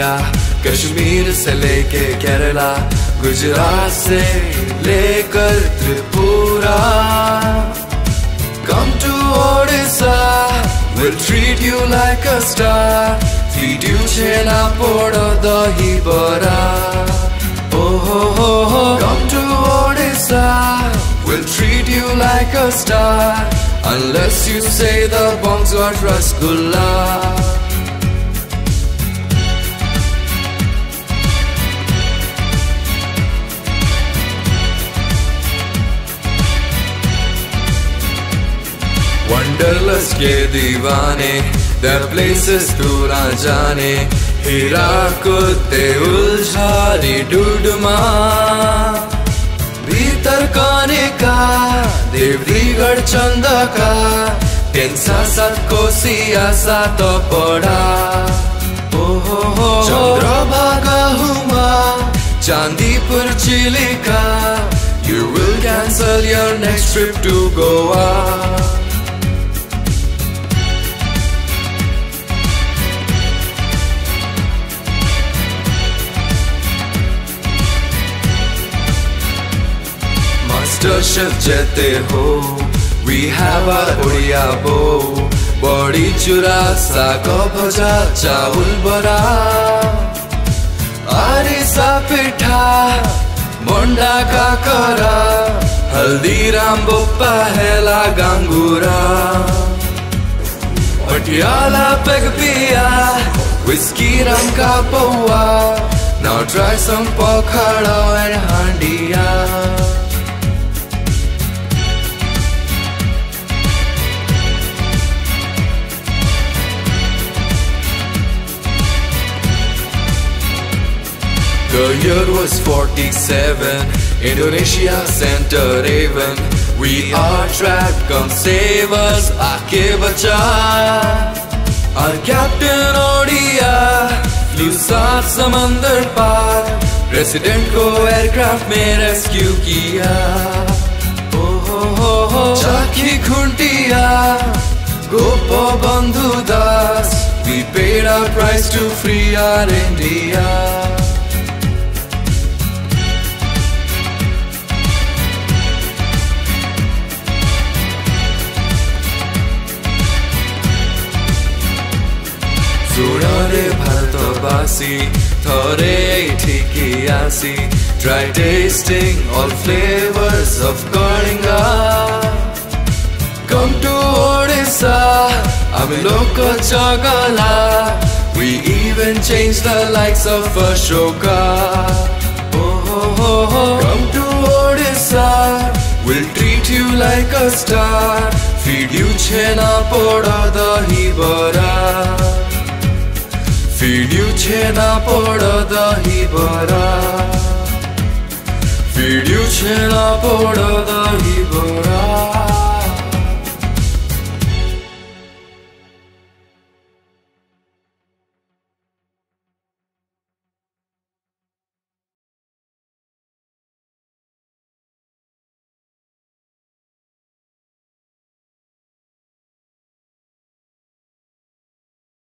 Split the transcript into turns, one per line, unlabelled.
India Kashmir से लेके केरला गुजरात से लेकर Tripura Come to Odisha, we'll treat you like a star. Feed you chena poda dahi bara. Oh ho ho ho. Come to Odisha, we'll treat you like a star. Unless you say the bongs got rasgulla. Wanderlust के दीवाने the places तू ना जाने हीरा कुत्ते उलझारी डुडमा भीतर काने का देवरीगढ़ चंद का टेंसा सात को सियासा तो पड़ा ओ हो हो Chandrabhaga Huma Chandipur Chilika You will cancel your next trip to Goa. जेते हो। वी हैव अ ओडिया बो बड़ी चुरा साग भजा, चावल बरा आरिसा पिठा, मोंडा का करा। हल्दीराम बोप्पा हेला गांगुरा। पटियाला पेग पिया, whiskey ram ka paua now try some pokhada and handia The year was 47 Indonesia sent a raven. We are trapped, come save us. Aake bacha Our captain Odia. Flew saath samandar par President ko aircraft me rescue kiya Oh oh oh oh Chakhi khuntiya Gopa Bandhu Das. We paid our price to free our India. সুররে ভারতবাসী থরে ঠিকই আসি Try tasting all flavors of Kalinga Come to Odisha, I'm a local chagala We even change the likes of Ashoka oh, oh, oh, oh. Come to Odisha, we'll treat you like a star Feed you chena poda dahi bara ફીડ્યું છે ના પડ દહી ભરા. ફીડ્યું છે ના પડ દહી ભરા.